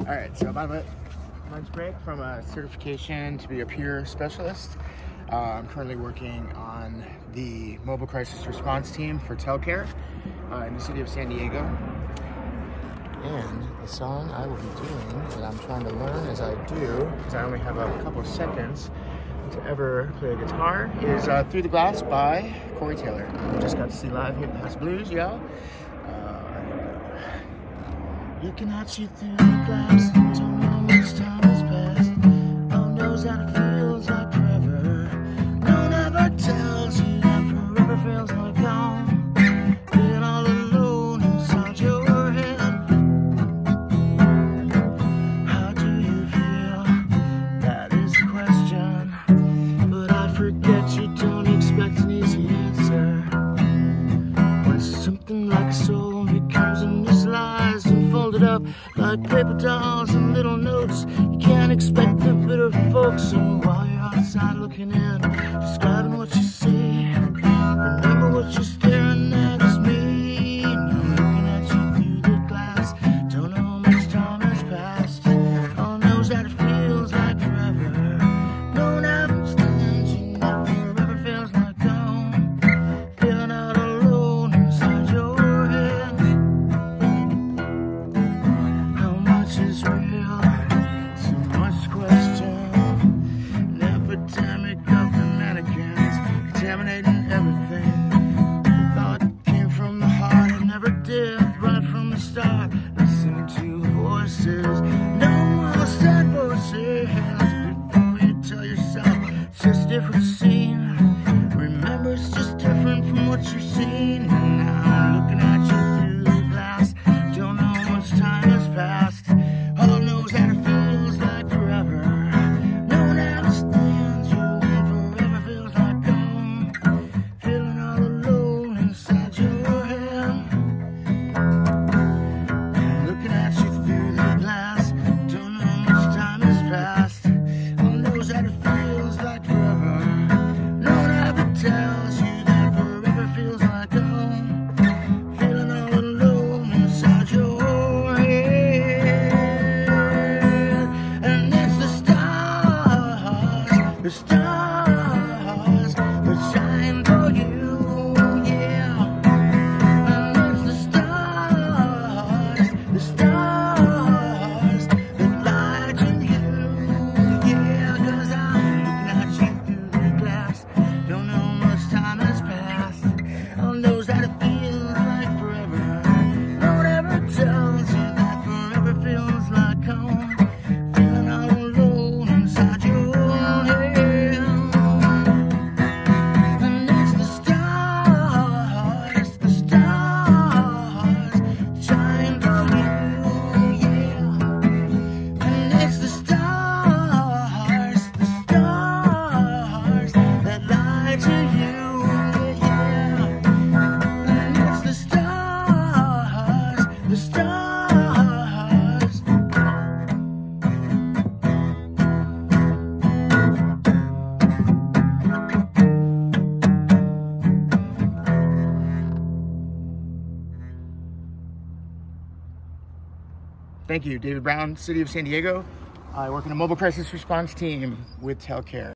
All right, so about a lunch break from a certification to be a peer specialist. Uh, I'm currently working on the mobile crisis response team for Telcare uh, in the city of San Diego. And the song I will be doing that I'm trying to learn as I do, because I only have a couple of seconds to ever play a guitar, is uh, Through the Glass by Corey Taylor. Just got to see live here at the House Blues, y'all. You cannot see through the glass. Don't know much time. like paper dolls and little notes. You can't expect the bitter folks who are outside looking in. Describe first. Thank you, David Brown, City of San Diego. I work in a mobile crisis response team with TelCare.